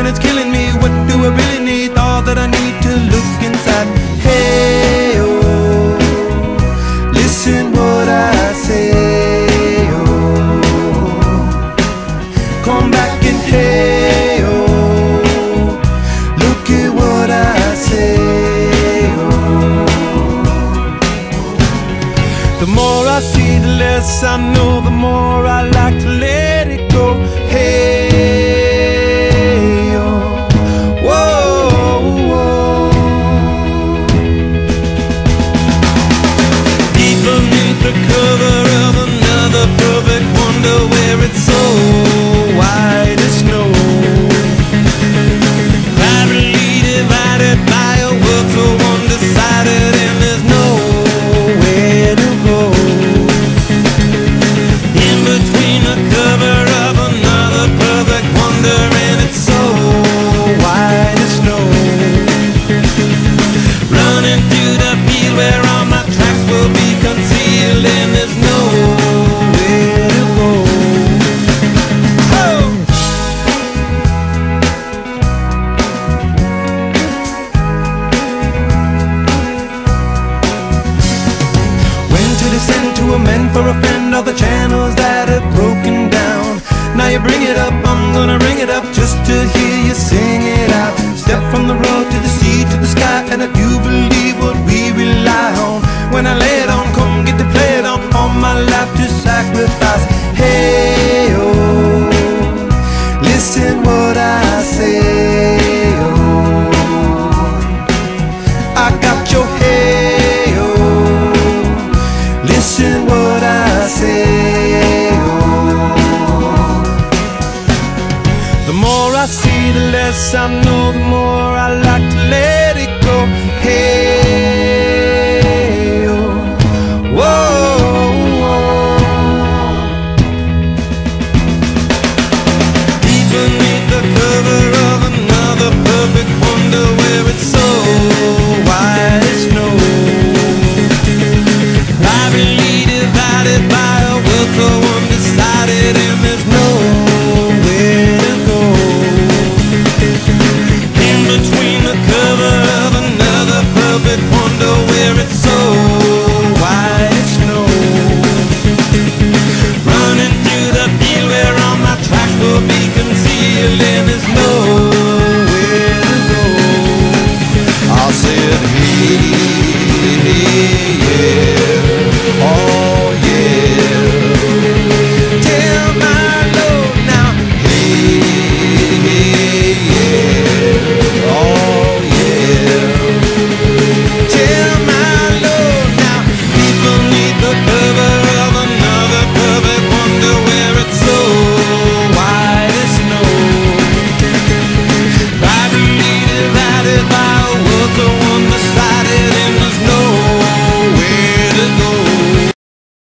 When it's killing me, what do I really need? All that I need to look inside. Hey, oh, listen what I say, oh. Come back and hey, oh, look at what I say, oh. The more I see, the less I know, the more I like to let for a friend all the channels that have broken down. Now you bring it up, I'm gonna ring it up just to hear you sing it out. Step from the road to the sea to the sky, and I do believe what we rely on. When I lay it on, come get to play it on, all my life to sacrifice. Hey, The more I see, the less I know. The more I like to let it go. Hey, yeah.